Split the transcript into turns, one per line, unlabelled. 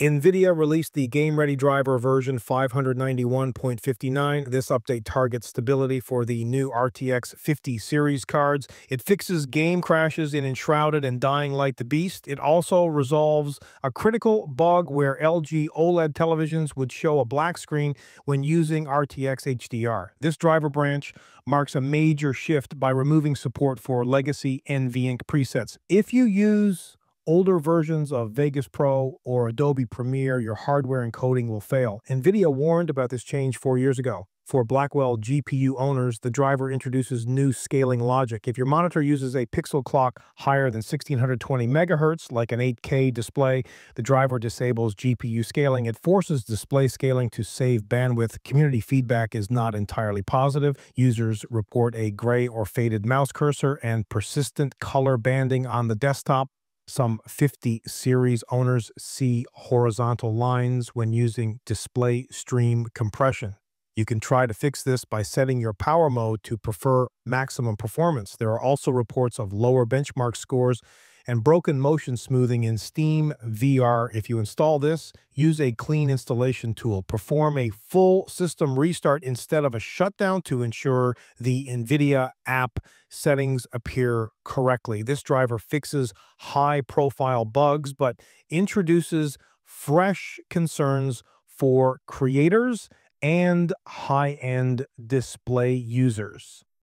NVIDIA released the Game Ready driver version 591.59. This update targets stability for the new RTX 50 series cards. It fixes game crashes in Enshrouded and Dying Light the Beast. It also resolves a critical bug where LG OLED televisions would show a black screen when using RTX HDR. This driver branch marks a major shift by removing support for legacy NVENC presets. If you use older versions of Vegas Pro or Adobe Premiere, your hardware encoding will fail. NVIDIA warned about this change four years ago. For Blackwell GPU owners, the driver introduces new scaling logic. If your monitor uses a pixel clock higher than 1620 megahertz, like an 8K display, the driver disables GPU scaling. It forces display scaling to save bandwidth. Community feedback is not entirely positive. Users report a gray or faded mouse cursor and persistent color banding on the desktop. Some 50 series owners see horizontal lines when using display stream compression. You can try to fix this by setting your power mode to prefer maximum performance. There are also reports of lower benchmark scores and broken motion smoothing in Steam VR. If you install this, use a clean installation tool. Perform a full system restart instead of a shutdown to ensure the NVIDIA app settings appear correctly. This driver fixes high-profile bugs, but introduces fresh concerns for creators and high-end display users.